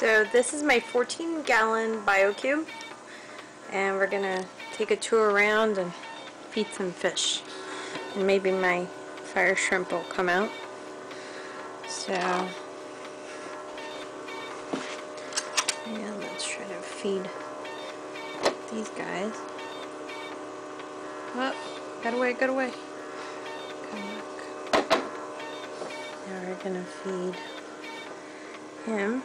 So this is my 14 gallon BioCube and we're gonna take a tour around and feed some fish and maybe my fire shrimp will come out. So yeah, let's try to feed these guys. Oh, get away, get away. Now we're gonna feed him.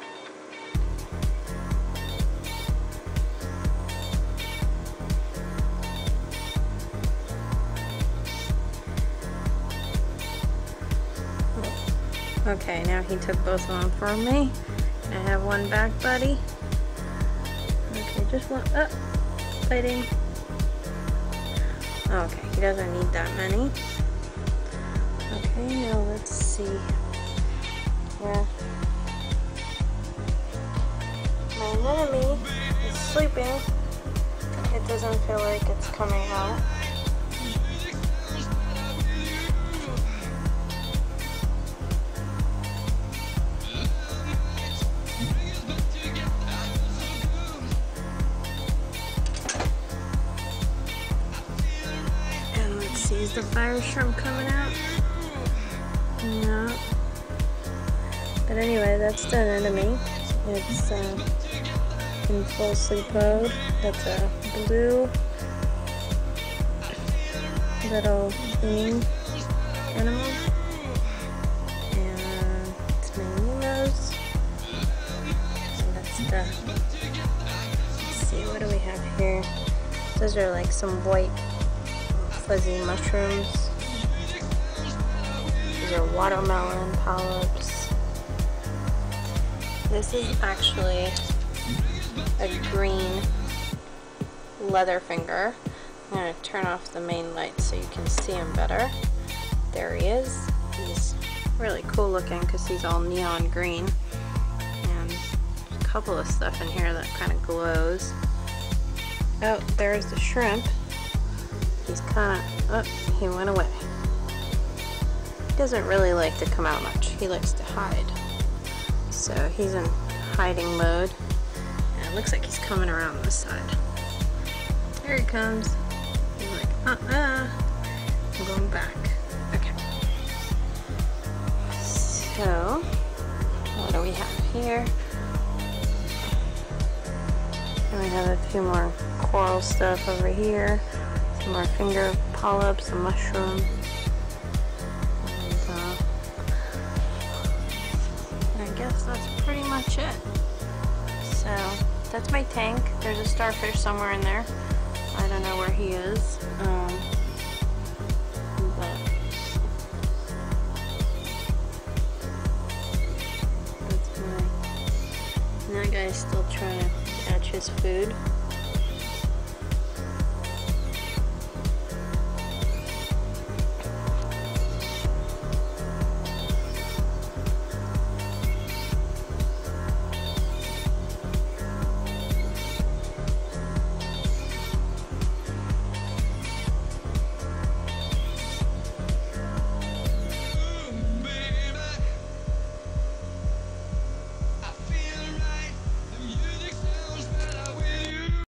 Okay, now he took both of them from me. I have one back, buddy. Okay, just one. Up. Fighting. Okay, he doesn't need that many. Okay, now let's see. Yeah. My anemone is sleeping. It doesn't feel like it's coming out. Is the fire shrimp coming out? No. But anyway, that's the anemone. It's uh, in full sleep mode. That's a blue little green animal. And it's my Nemo's. And that's the, let's see, what do we have here? Those are like some white fuzzy mushrooms. These are watermelon polyps. This is actually a green leather finger. I'm going to turn off the main light so you can see him better. There he is. He's really cool looking because he's all neon green. And a couple of stuff in here that kind of glows. Oh, there's the shrimp he's kind of, oh, he went away. He doesn't really like to come out much. He likes to hide. So he's in hiding mode. And it looks like he's coming around this side. There he comes. He's like, uh-uh. I'm going back. Okay. So, what do we have here? And we have a few more coral stuff over here some more finger polyps. And, uh, I guess that's pretty much it. So that's my tank. There's a starfish somewhere in there. I don't know where he is. Um, but that's my. that guy's still trying to catch his food.